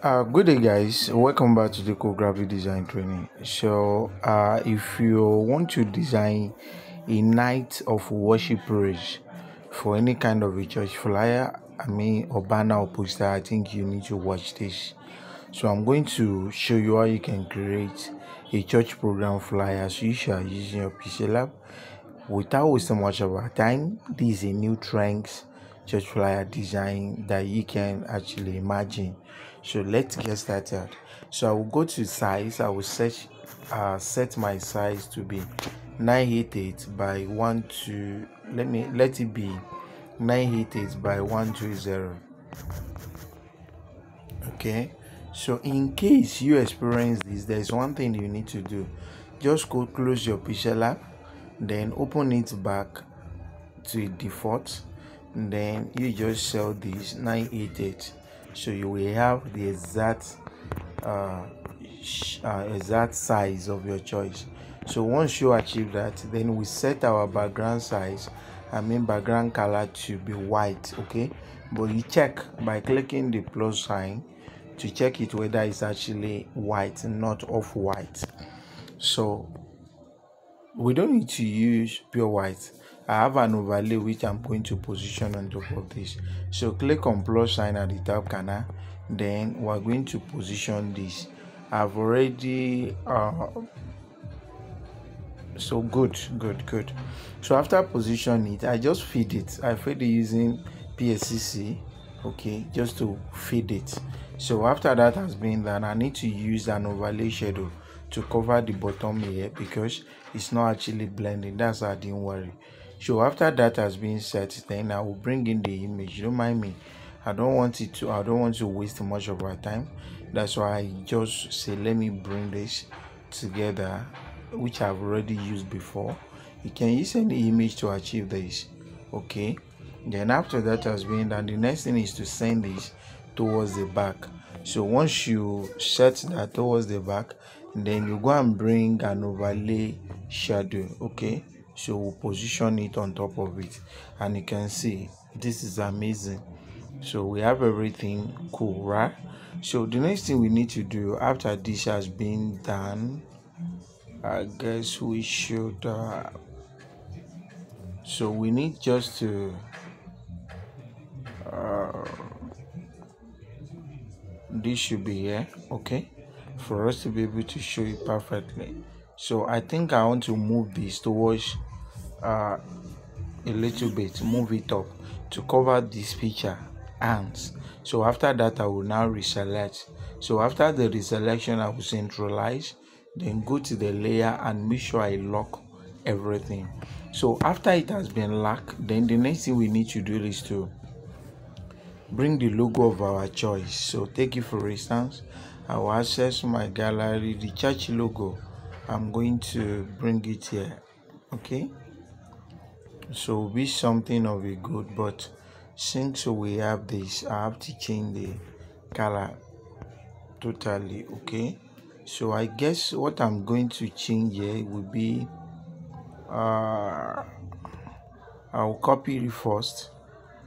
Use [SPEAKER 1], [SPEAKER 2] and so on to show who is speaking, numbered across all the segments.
[SPEAKER 1] Uh, good day, guys. Welcome back to the Cool Graphic Design Training. So, uh, if you want to design a night of worship praise for any kind of a church flyer, I mean, or banner or poster, I think you need to watch this. So, I'm going to show you how you can create a church program flyer as usual using your PixelLab without wasting much of our time. This is a new trends church flyer design that you can actually imagine so let's get started. So i will go to size. I will set uh, set my size to be 988 by 1 2 let me let it be 988 by 120 okay? So in case you experience this there's one thing you need to do. Just go close your PixelLab then open it back to default then you just sell this 988 so you will have the exact uh, uh, exact size of your choice. So once you achieve that then we set our background size i mean background color to be white okay? But you check by clicking the plus sign to check it whether it's actually white not off white. So we don't need to use pure white I have an overlay which I'm going to position on top of this. So click on plus sign at the top corner. Then we're going to position this. I've already uh, so good, good, good. So after position it, I just feed it. I feed it using PSCC, okay, just to feed it. So after that has been done, I need to use an overlay shadow to cover the bottom here because it's not actually blending. That's why I didn't worry so after that has been set then i will bring in the image. You don't mind me. I don't want it to i don't want to waste much of our time. That's why i just say let me bring this together which i've already used before. You can use any image to achieve this. Okay? Then after that has been done the next thing is to send this towards the back. So once you set that towards the back then you go and bring an overlay shadow. Okay so we'll position it on top of it. And you can see this is amazing. So we have everything cool right? So the next thing we need to do after this has been done i guess we should uh, so we need just to uh, this should be here okay? For us to be able to show it perfectly. So i think i want to move this towards uh, a little bit move it up to cover this picture hands. So after that i will now reselect. So after the reselection i will centralize then go to the layer and make sure i lock everything. So after it has been locked then the next thing we need to do is to bring the logo of our choice. So take it for instance i will access my gallery the church logo. I'm going to bring it here okay so be something of a good but since we have this i have to change the color totally okay? So i guess what i'm going to change here will be uh i'll copy it first.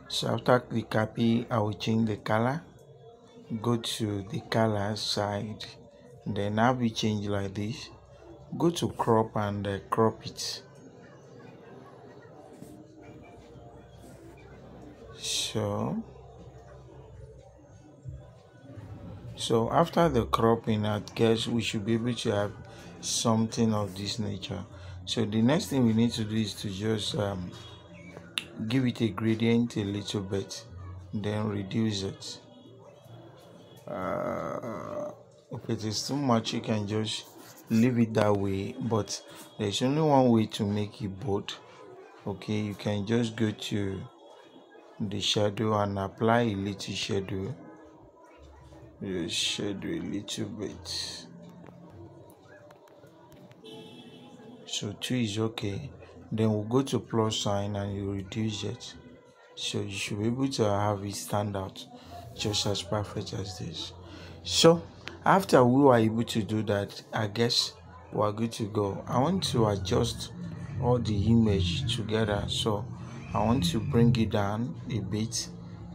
[SPEAKER 1] So after the copy i will change the color go to the color side. Then have it change like this. Go to crop and uh, crop it so so after the cropping i guess we should be able to have something of this nature. So the next thing we need to do is to just um, give it a gradient a little bit then reduce it. Uh, if it is too much you can just leave it that way but there's only one way to make it bold. Okay you can just go to the shadow and apply a little shadow just shadow a little bit. So two is okay. Then we'll go to plus sign and you reduce it. So you should be able to have it stand out just as perfect as this. So after we were able to do that i guess we're good to go. I want to adjust all the image together. So I want to bring it down a bit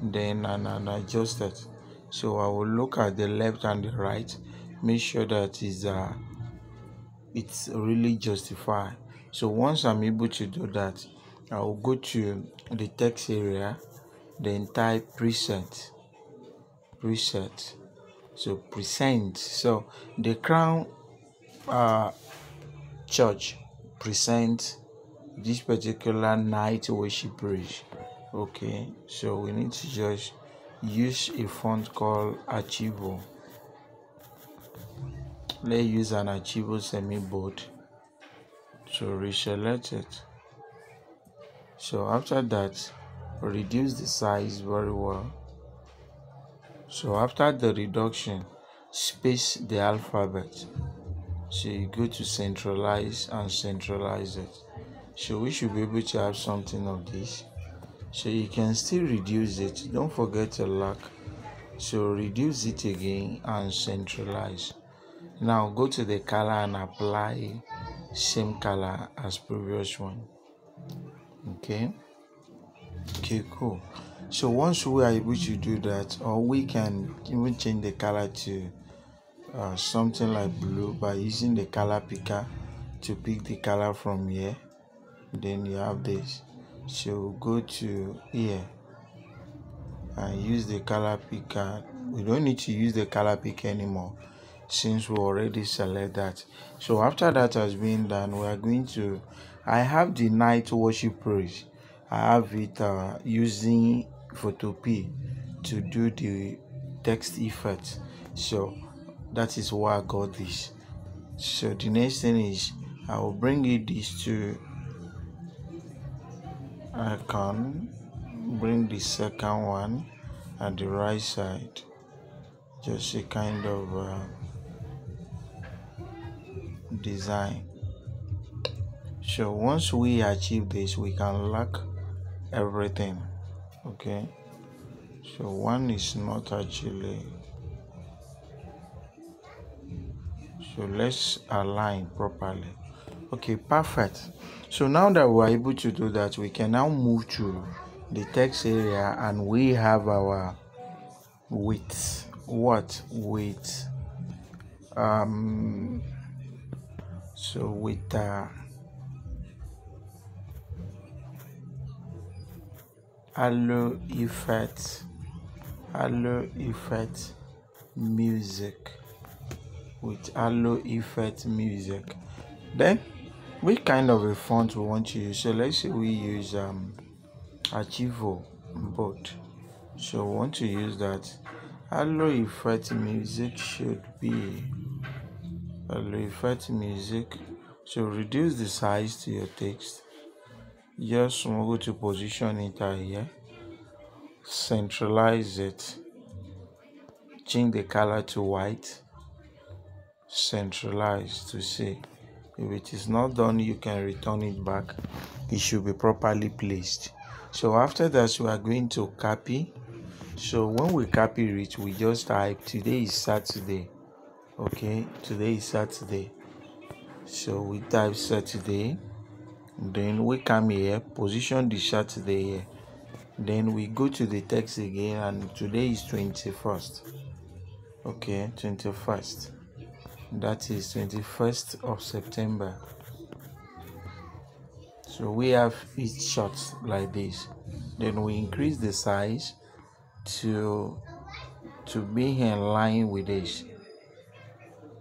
[SPEAKER 1] then and, and adjust it so i will look at the left and the right make sure that is uh it's really justified. So once i'm able to do that i will go to the text area then type preset preset. So present. So the crown uh church present this particular night worship bridge. Okay so we need to just use a font called archivo. Let's use an archivo semi bold so reselect it. So after that reduce the size very well. So after the reduction space the alphabet. So you go to centralize and centralize it so we should be able to have something of this. So you can still reduce it. Don't forget to lock. So reduce it again and centralize. Now go to the color and apply same color as previous one. Okay? Okay cool. So once we are able to do that or we can even change the color to uh, something like blue by using the color picker to pick the color from here then you have this. So go to here and use the color picker. We don't need to use the color picker anymore since we already select that. So after that has been done we are going to i have the night worship praise. I have it uh, using photopea to do the text effect. So that is why i got this. So the next thing is i will bring it this to i can bring the second one at the right side. Just a kind of uh, design. So once we achieve this we can lock everything okay? So one is not actually so let's align properly okay perfect. So now that we're able to do that we can now move to the text area and we have our width. What width? Um so with uh, halo effect halo effect music. With halo effect music. Then which kind of a font we want to use. So let's say we use um archivo bold so we want to use that. Halo effect music should be halo effect music. So reduce the size to your text. Just move to position it here. Centralize it. Change the color to white. Centralize to see if it is not done you can return it back. It should be properly placed. So after that we are going to copy. So when we copy it we just type today is saturday. Okay today is saturday. So we type saturday. Then we come here position the saturday here. Then we go to the text again and today is 21st okay 21st that is 21st of september. So we have each shot like this. Then we increase the size to to be in line with this.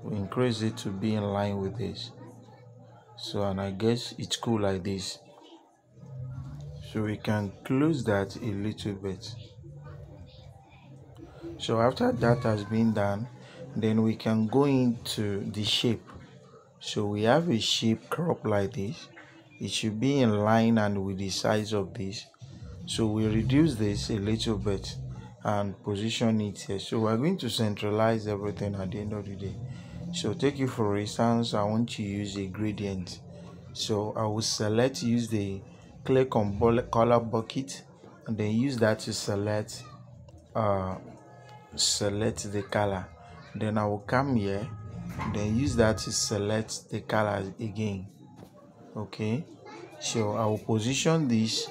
[SPEAKER 1] We increase it to be in line with this. So and i guess it's cool like this. So we can close that a little bit. So after that has been done then we can go into the shape. So we have a shape crop like this. It should be in line and with the size of this. So we reduce this a little bit and position it here. So we're going to centralize everything at the end of the day. So take you for instance i want to use a gradient. So i will select use the click on color bucket and then use that to select uh select the color then i will come here then use that to select the color again okay? So i will position this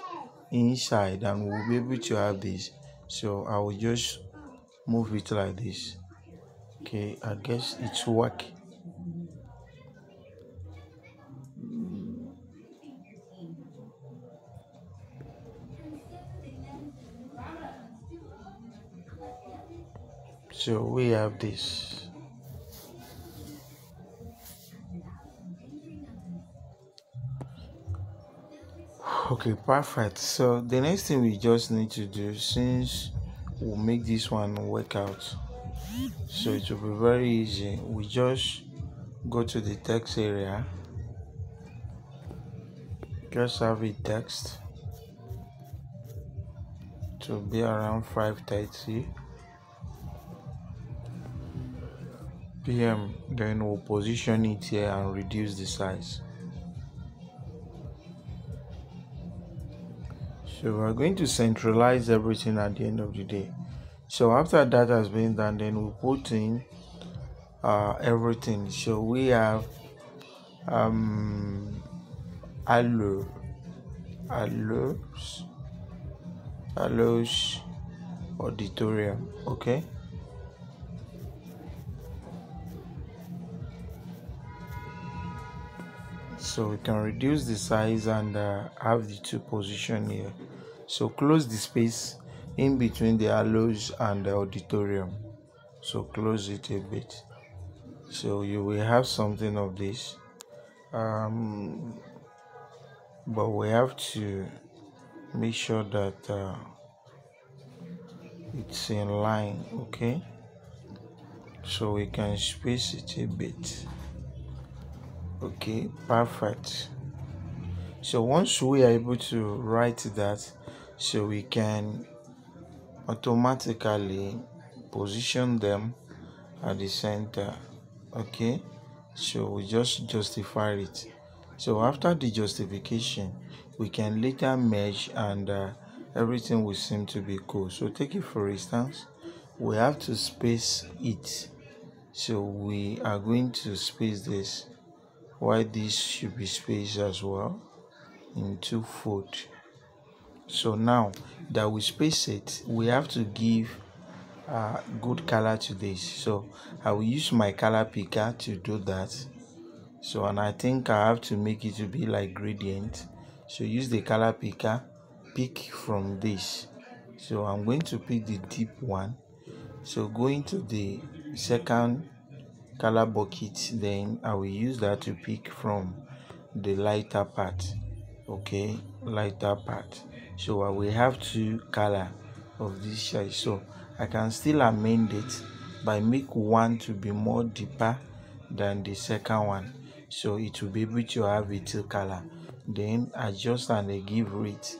[SPEAKER 1] inside and we'll be able to have this. So i will just move it like this okay? I guess it's working so we have this. Okay perfect. So the next thing we just need to do since we'll make this one work out so it will be very easy. We just go to the text area. Just have a text to be around 5:30 p.m. then we'll position it here and reduce the size. So we're going to centralize everything at the end of the day. So after that has been done then we put in uh, everything. So we have um allo allos allos auditorium okay so we can reduce the size and uh, have the two position here. So close the space in between the allos and the auditorium. So close it a bit. So you will have something of this. Um, but we have to make sure that uh, it's in line okay? So we can space it a bit okay perfect. So once we are able to write that so we can automatically position them at the center okay? So we just justify it. So after the justification we can later merge and uh, everything will seem to be cool. So take it for instance we have to space it. So we are going to space this why this should be spaced as well in two fold. So now that we space it we have to give uh, good color to this. So I will use my color picker to do that. So and I think I have to make it to be like gradient. So use the color picker pick from this. So I'm going to pick the deep one. So going to the second color bucket then I will use that to pick from the lighter part okay? Lighter part. So I will have two color of this shade so I can still amend it by make one to be more deeper than the second one. So it will be able to have a two color. Then adjust and give it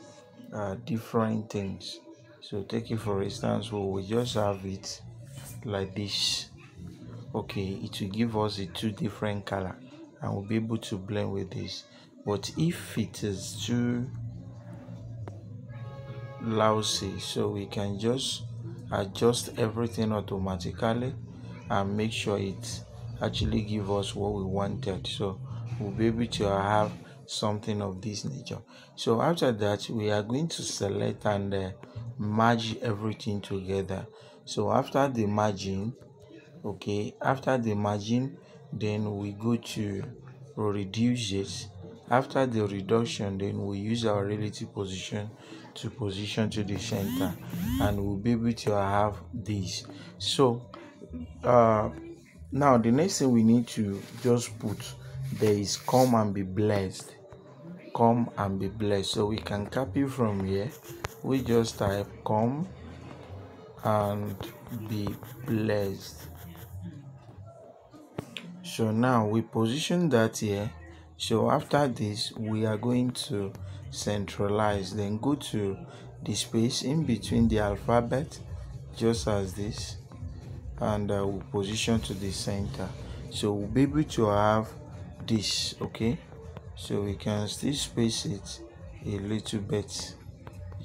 [SPEAKER 1] uh, different things. So take it for instance we will just have it like this okay it will give us a two different color and we'll be able to blend with this. But if it is too lousy so we can just adjust everything automatically and make sure it actually give us what we wanted. So we'll be able to have something of this nature. So after that we are going to select and uh, merge everything together. So after the merging okay after the margin then we go to reduce it after the reduction then we use our relative position to position to the center and we'll be able to have this. So uh now the next thing we need to just put there is come and be blessed. Come and be blessed. So we can copy from here. We just type come and be blessed so now we position that here. So after this we are going to centralize then go to the space in between the alphabet just as this and uh, we'll position to the center. So we'll be able to have this okay? So we can still space it a little bit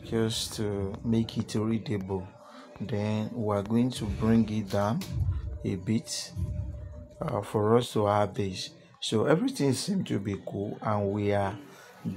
[SPEAKER 1] just to make it readable. Then we're going to bring it down a bit uh, for us to have this. So everything seemed to be cool and we are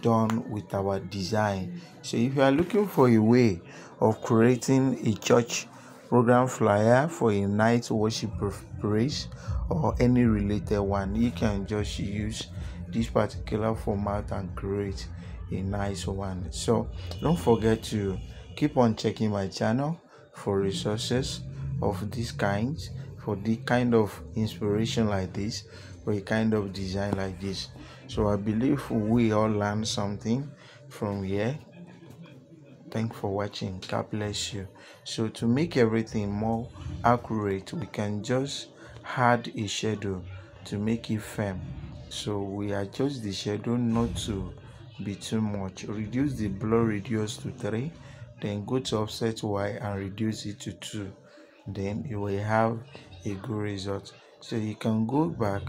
[SPEAKER 1] done with our design. So if you are looking for a way of creating a church program flyer for a night worship praise or any related one you can just use this particular format and create a nice one. So don't forget to keep on checking my channel for resources of this kind for the kind of inspiration like this or a kind of design like this. So i believe we all learn something from here. Thanks for watching. God bless you. So to make everything more accurate we can just add a shadow to make it firm. So we adjust the shadow not to be too much. Reduce the blur radius to 3 then go to offset y and reduce it to 2 then you will have a good result. So you can go back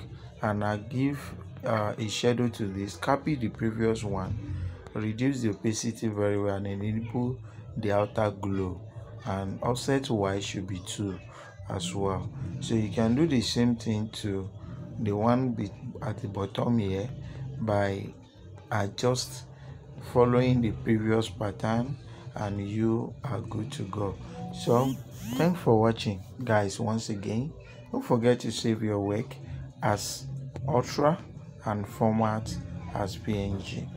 [SPEAKER 1] and I give uh, a shadow to this. Copy the previous one. Reduce the opacity very well and enable the outer glow. And offset y should be 2 as well. So you can do the same thing to the one at the bottom here by adjust following the previous pattern and you are good to go so thanks for watching guys once again. Don't forget to save your work as ultra and format as png